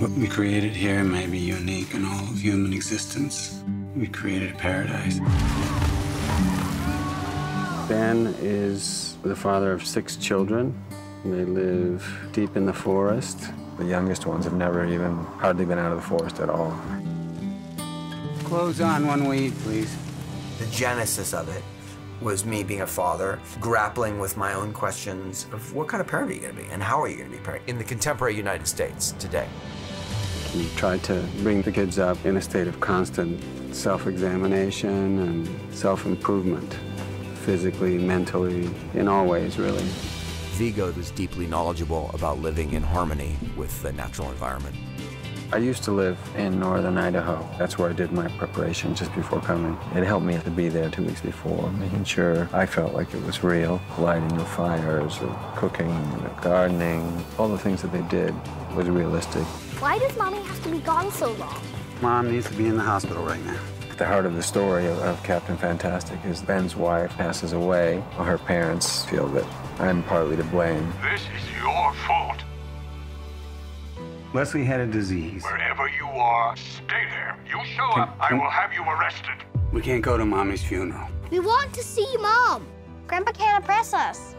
What we created here may be unique in all of human existence. We created a paradise. Ben is the father of six children. They live deep in the forest. The youngest ones have never even hardly been out of the forest at all. Clothes on when we eat, please. The genesis of it was me being a father, grappling with my own questions of what kind of parent are you going to be and how are you going to be a parent in the contemporary United States today. We tried to bring the kids up in a state of constant self-examination and self-improvement, physically, mentally, in all ways, really. Viggo was deeply knowledgeable about living in harmony with the natural environment. I used to live in northern Idaho. That's where I did my preparation just before coming. It helped me to be there two weeks before, making sure I felt like it was real. Lighting the fires, or cooking, or gardening, all the things that they did was realistic. Why does Mommy have to be gone so long? Mom needs to be in the hospital right now. The heart of the story of, of Captain Fantastic is Ben's wife passes away. Her parents feel that I'm partly to blame. This is your fault. Leslie had a disease. Wherever you are, stay there. You show up, I will have you arrested. We can't go to Mommy's funeral. We want to see Mom. Grandpa can't oppress us.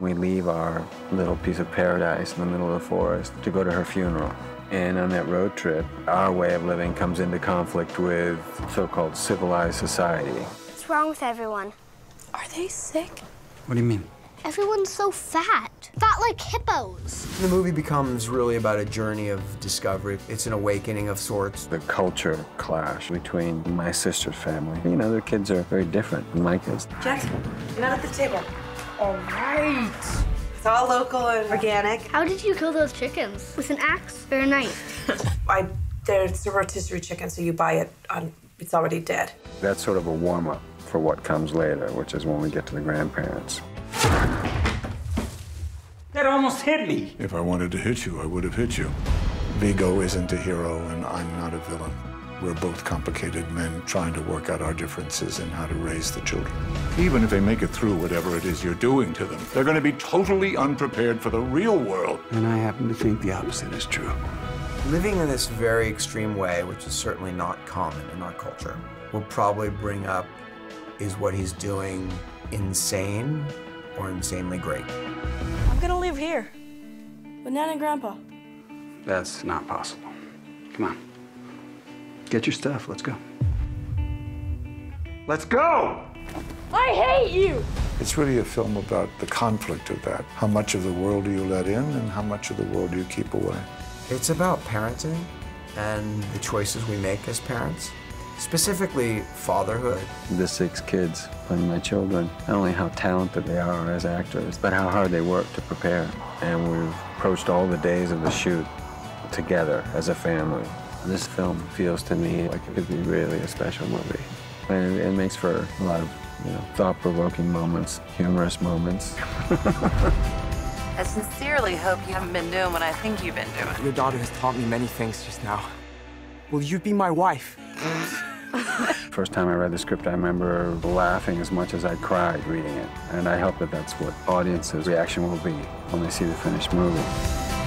We leave our little piece of paradise in the middle of the forest to go to her funeral. And on that road trip, our way of living comes into conflict with so-called civilized society. What's wrong with everyone? Are they sick? What do you mean? Everyone's so fat. Fat like hippos. The movie becomes really about a journey of discovery. It's an awakening of sorts. The culture clash between my sister's family. You know, their kids are very different than my kids. Jackson, not at the table. All right. It's all local and organic. How did you kill those chickens? With an axe or a knife? I there's a rotisserie chicken, so you buy it on it's already dead. That's sort of a warm-up for what comes later, which is when we get to the grandparents. That almost hit me. If I wanted to hit you, I would have hit you. Viggo isn't a hero, and I'm not a villain. We're both complicated men trying to work out our differences and how to raise the children. Even if they make it through whatever it is you're doing to them, they're going to be totally unprepared for the real world. And I happen to think the opposite is true. Living in this very extreme way, which is certainly not common in our culture, will probably bring up is what he's doing insane or insanely great? I'm gonna live here with Nan and Grandpa. That's not possible. Come on. Get your stuff. Let's go. Let's go! I hate you! It's really a film about the conflict of that. How much of the world do you let in, and how much of the world do you keep away? It's about parenting and the choices we make as parents, specifically fatherhood. The six kids playing my children, not only how talented they are as actors, but how hard they work to prepare. And we've approached all the days of the shoot together as a family. This film feels to me like it could be really a special movie. And it makes for a lot of you know, thought-provoking moments, humorous moments. I sincerely hope you haven't been doing what I think you've been doing. Your daughter has taught me many things just now. Will you be my wife? First time I read the script, I remember laughing as much as I cried reading it. And I hope that that's what audiences' reaction will be when they see the finished movie.